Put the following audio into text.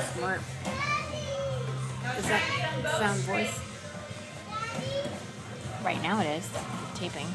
smart. Is that sound voice? Right now it is. Taping.